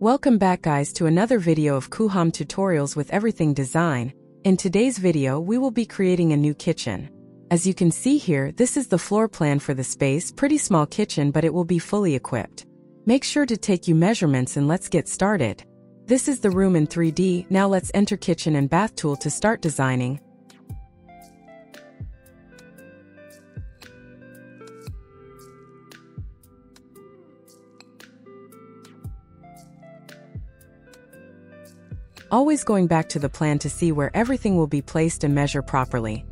Welcome back guys to another video of Coohom tutorials with everything design. In today's video we will be creating a new kitchen. As you can see here, this is the floor plan for the space, pretty small kitchen but it will be fully equipped. Make sure to take you measurements and let's get started. This is the room in 3D, now let's enter kitchen and bath tool to start designing. Always going back to the plan to see where everything will be placed and measure properly.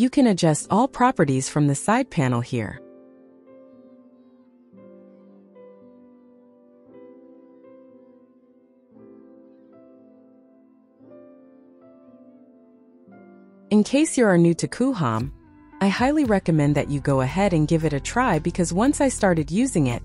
You can adjust all properties from the side panel here. In case you are new to Coohom, I highly recommend that you go ahead and give it a try because once I started using it,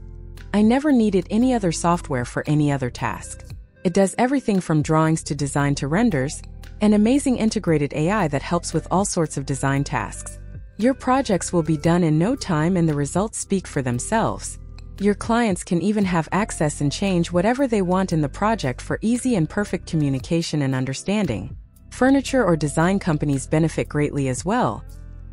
I never needed any other software for any other task. It does everything from drawings to design to renders, an amazing integrated AI that helps with all sorts of design tasks. Your projects will be done in no time and the results speak for themselves. Your clients can even have access and change whatever they want in the project for easy and perfect communication and understanding. Furniture or design companies benefit greatly as well,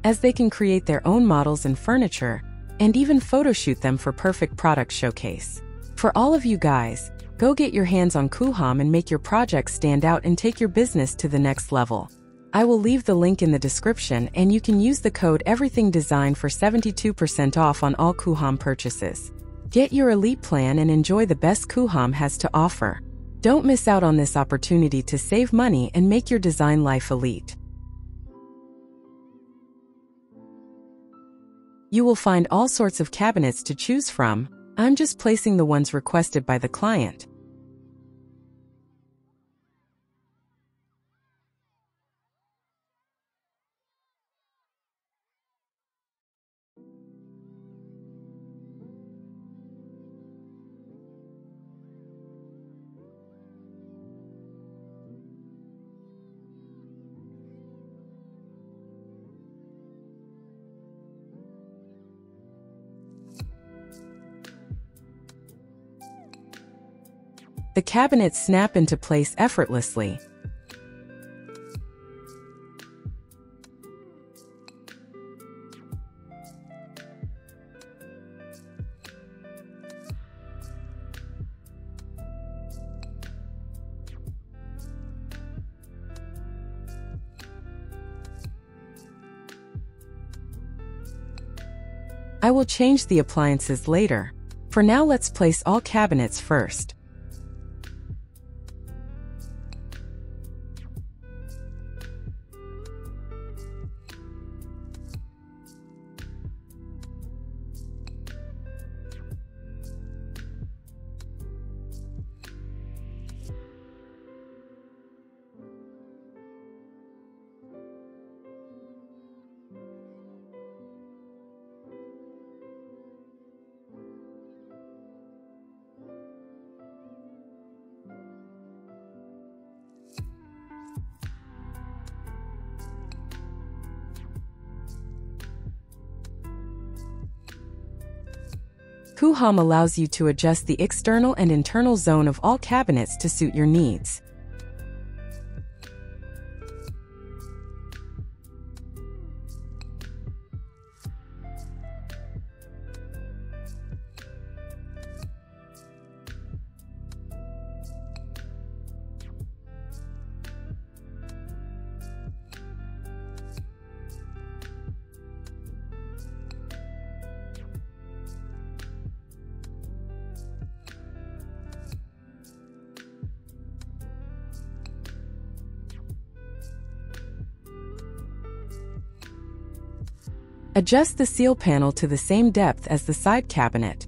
as they can create their own models and furniture, and even photoshoot them for perfect product showcase. For all of you guys, Go get your hands on Coohom and make your project stand out and take your business to the next level. I will leave the link in the description and you can use the code EVERYTHINGDESIGN for 72% off on all Coohom purchases. Get your elite plan and enjoy the best Coohom has to offer. Don't miss out on this opportunity to save money and make your design life elite. You will find all sorts of cabinets to choose from. I'm just placing the ones requested by the client. The cabinets snap into place effortlessly. I will change the appliances later. For now let's place all cabinets first. Coohom allows you to adjust the external and internal zone of all cabinets to suit your needs. Adjust the seal panel to the same depth as the side cabinet.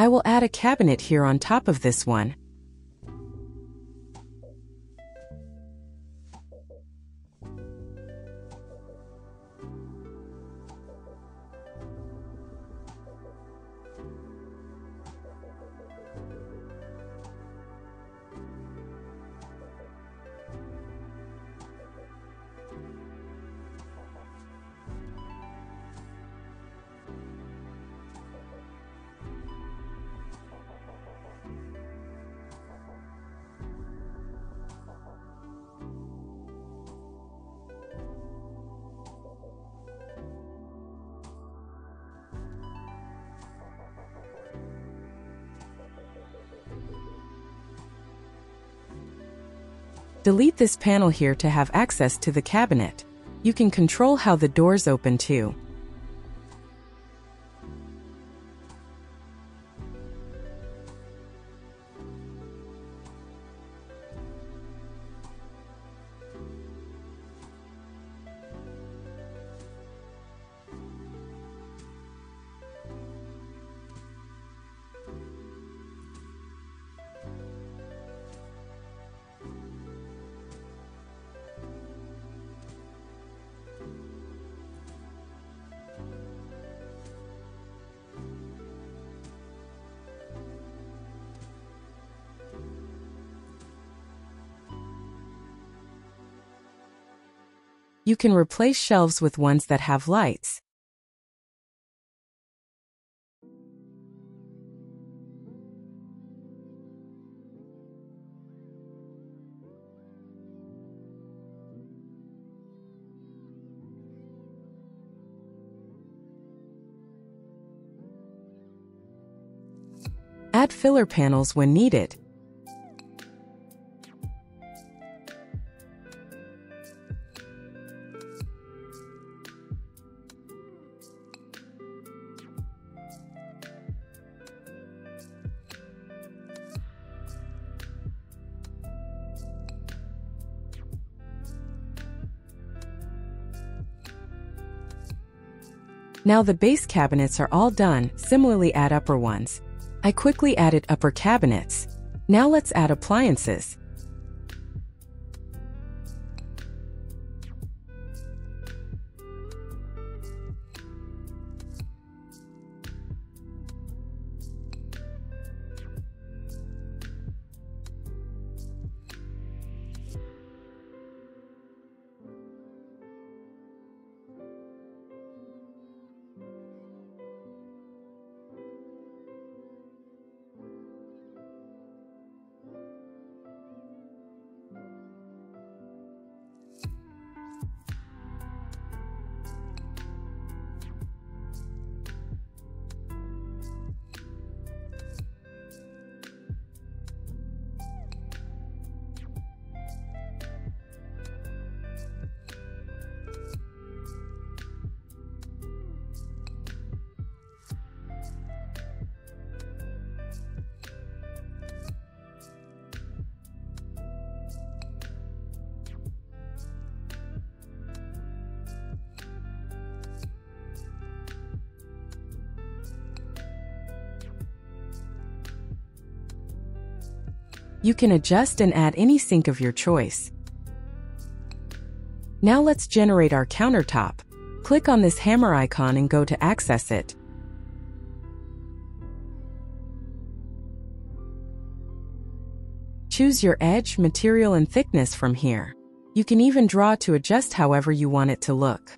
I will add a cabinet here on top of this one. Delete this panel here to have access to the cabinet. You can control how the doors open too. You can replace shelves with ones that have lights. Add filler panels when needed. Now the base cabinets are all done, similarly add upper ones. I quickly added upper cabinets. Now let's add appliances. You can adjust and add any sink of your choice. Now let's generate our countertop. Click on this hammer icon and go to access it. Choose your edge, material, and thickness from here. You can even draw to adjust however you want it to look.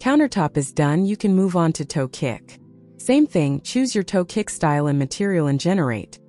Countertop is done, you can move on to toe kick. Same thing, choose your toe kick style and material and generate.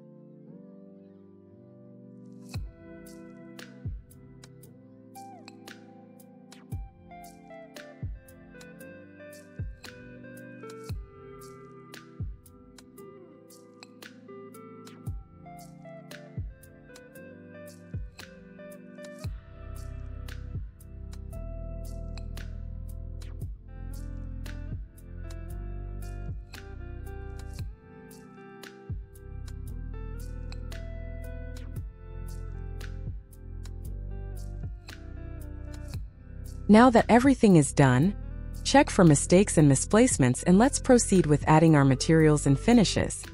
Now that everything is done, check for mistakes and misplacements and let's proceed with adding our materials and finishes.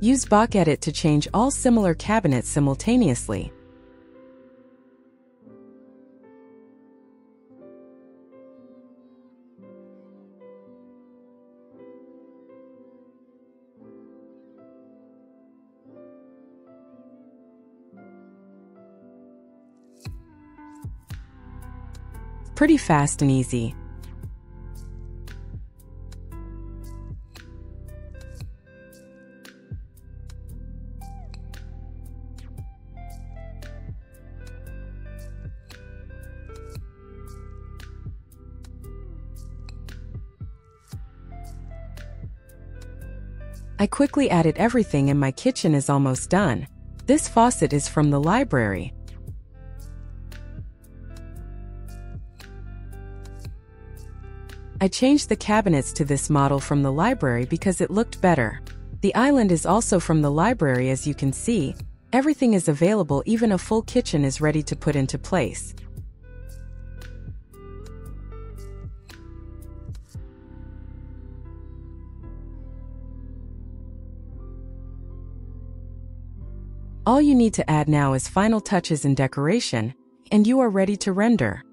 Use Bulk Edit to change all similar cabinets simultaneously. Pretty fast and easy. I quickly added everything and my kitchen is almost done. This faucet is from the library. I changed the cabinets to this model from the library because it looked better. The island is also from the library as you can see. Everything is available even a full kitchen is ready to put into place. All you need to add now is final touches and decoration, and you are ready to render.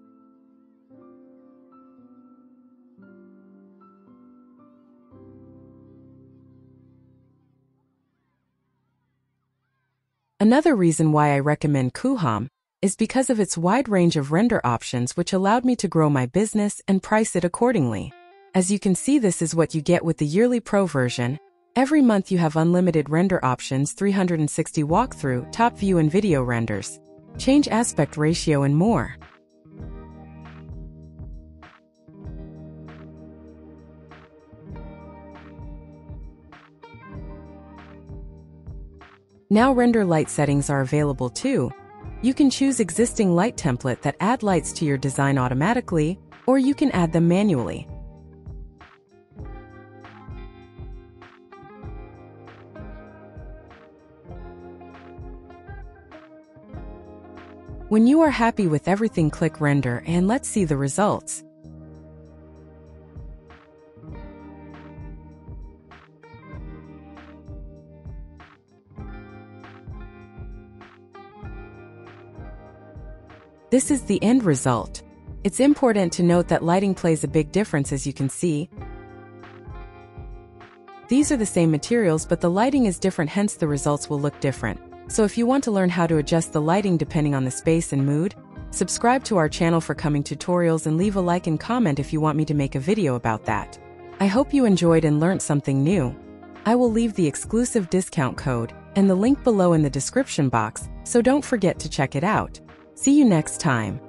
Another reason why I recommend Coohom is because of its wide range of render options which allowed me to grow my business and price it accordingly. As you can see this is what you get with the yearly pro version, Every month you have unlimited render options 360 walkthrough, top view and video renders. Change aspect ratio and more. Now render light settings are available too. You can choose existing light template that add lights to your design automatically, or you can add them manually. When you are happy with everything click render and let's see the results. This is the end result. It's important to note that lighting plays a big difference as you can see. These are the same materials but the lighting is different hence the results will look different. So if you want to learn how to adjust the lighting depending on the space and mood, subscribe to our channel for coming tutorials and leave a like and comment if you want me to make a video about that. I hope you enjoyed and learned something new. I will leave the exclusive discount code and the link below in the description box, so don't forget to check it out. See you next time.